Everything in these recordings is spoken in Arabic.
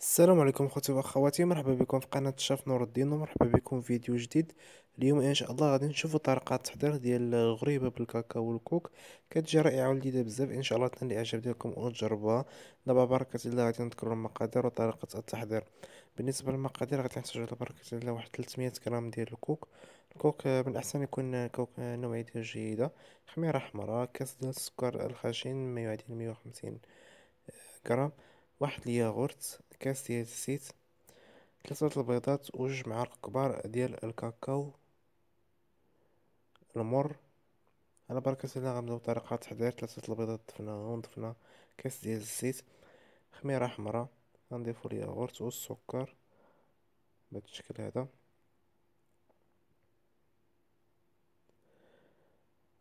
السلام عليكم اخوتي واخواتي مرحبا بكم في قناة الشاف نور الدين ومرحبا بكم في فيديو جديد. اليوم إن شاء الله غادي نشوفوا طريقة التحضير ديال الغريبة بالكاكاو والكوك. كتجي رائعة ولذيذة بزاف إن شاء الله تنال الإعجاب ديالكم وتجربوها. دابا بركة الله غادي نذكروا المقادير وطريقة التحضير. بالنسبة للمقادير غادي نحتاجو على بركة الله واحد 300 غرام ديال الكوك. الكوك من الاحسن يكون كوك نوعية جيدة خميرة حمراء كاس ديال السكر الخشن ما يعادل 150 غرام. واحد الياغورت كاس ديال الزيت ثلاثة البيضات وجوج معالق كبار ديال الكاكاو المر. على بركة الله غنبداو طريقة تحضير ثلاثة البيضات ضفناهم ونضفنا كاس ديال الزيت خميرة حمراء غنضيفو الياغورت والسكر بهذا الشكل هذا.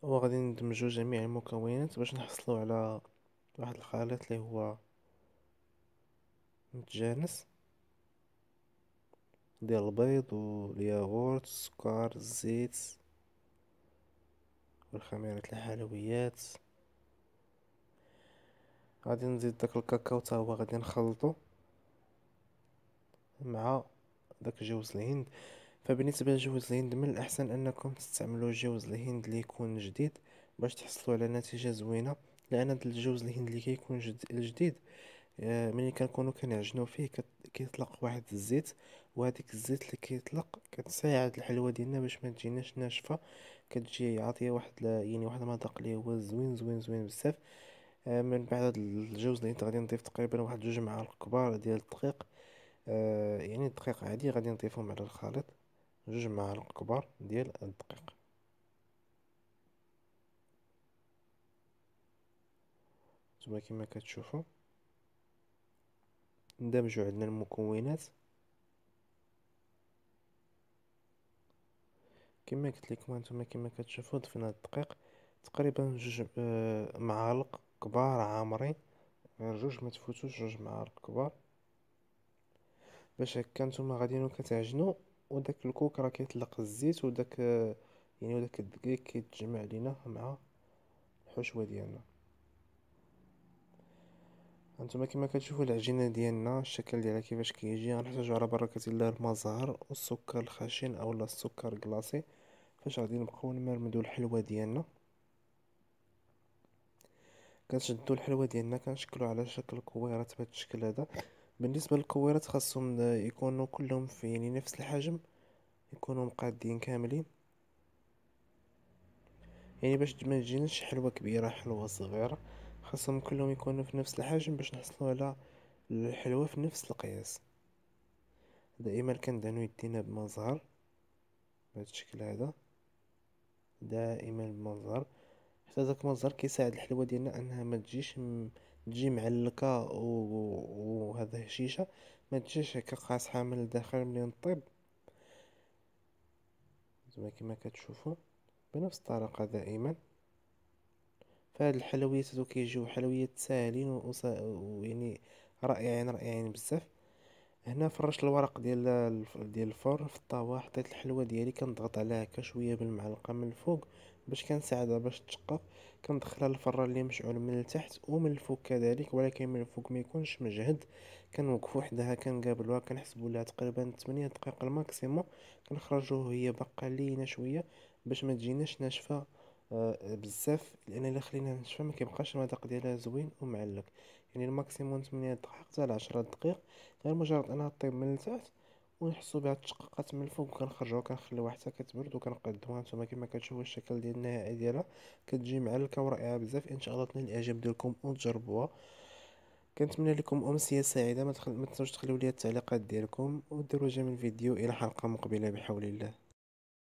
وغادي ندمجو جميع المكونات باش نحصلو على واحد الخليط اللي هو متجانس ديال البيض والياغورت السكر الزيت والخميرة الحلويات غادي نزيد داك الكاكاو تا هو غادي نخلطو مع داك جوز الهند فبالنسبه لجوز الهند من الاحسن انكم تستعملوا جوز الهند اللي يكون جديد باش تحصلوا على نتيجه زوينه لأن الجوز الهند اللي كيكون جديد آه، ملي كنكونو كنعجنو فيه كيطلق واحد الزيت وهديك الزيت اللي كيطلق كتساعد الحلوى ديالنا باش ما تجيناش ناشفة. كتجي عاطيه واحد يعني واحد المذاق اللي هو زوين زوين زوين بزاف. آه، من بعد هاد الجوز اللي غادي نضيف تقريبا واحد جوج معالق كبار ديال الدقيق. آه، يعني الدقيق عادي غادي نضيفهم على الخليط. جوج معالق كبار ديال الدقيق. نتوما كما كتشوفوا. ندمجو عندنا المكونات. كما قلت لكم هانتوما كما كتشوفوا ضفنا الدقيق تقريبا جوج آه، معالق كبار عامرين. غير جوج ما تفوتوش جوج معالق كبار. باش هكا نتوما غاديين كتعجنوا وداك الكوك راه كيطلق الزيت وداك آه، يعني وداك الدقيق كيتجمع لينا مع الحشوة ديالنا. هانتوما كما كتشوفوا العجينة ديالنا الشكل ديالها كيفاش كيجي غنحتاجو على بركة الله الماء زهر والسكر الخشن اولا السكر كلاصي فاش غادي نبقاو نمرمدو الحلوى ديالنا. كنشدو الحلوى ديالنا كنشكلو على شكل كويرات بهذا الشكل هذا. بالنسبة للكويرات خاصهم يكونوا كلهم في يعني نفس الحجم يكونوا مقادين كاملين. يعني باش ما تجيناش حلوى كبيرة حلوى صغيرة. خاصهم كلهم يكونوا في نفس الحجم باش نحصلوا على الحلوى في نفس القياس. دائما كندهنو يدينا بمزهر بهذا الشكل هذا. دائما بمزهر حتى داك المزهر كيساعد الحلوى ديالنا أنها ما تجيش تجي معلكه وهذا هشيشه ما تجيش هكا قاصحة من الداخل ملي طيب زعما كما كتشوفوا بنفس الطريقة دائما. فهاد الحلويات هادو كيجيو حلويات ساهلين ويعني رائعين رائعين بزاف. هنا فرشت الورق ديال ديال الفرن في الطاوة حطيت الحلوى ديالي كنضغط عليها هكا شوية بالمعلقة من الفوق باش كنساعدها باش تشقق. كندخلها للفران اللي مشعول من التحت ومن الفوق كذلك ولكن من الفوق ما يكونش مجهد. كنوقفو وحدها كنقابلوها كنحسبوا لها تقريبا 8 دقائق ال maximum. كنخرجوه هي باقا لينة شوية باش ما تجيناش ناشفة آه، بزاف لأن إلا خليناها ناشفه ما كيبقاش المذاق ديالها زوين ومعلك. يعني ال maximum 8 دقائق حتى ل 10 دقائق غير مجرد أنها طيب من التحت ونحسو بها تشققات من الفوق وكنخرجوها كنخليوها حتى كتبرد وكنقدموها نتوما كما كتشوفوا الشكل ديال النهائي ديالها كتجي معلكه ورائعة بزاف. إن شاء الله تنال الإعجاب ديالكم وتجربوها. كنتمنى لكم امسيه سعيدة. ما, تخل... تخليو لي التعليقات ديالكم وديروا جميل الفيديو إلى حلقة مقبلة بحول الله.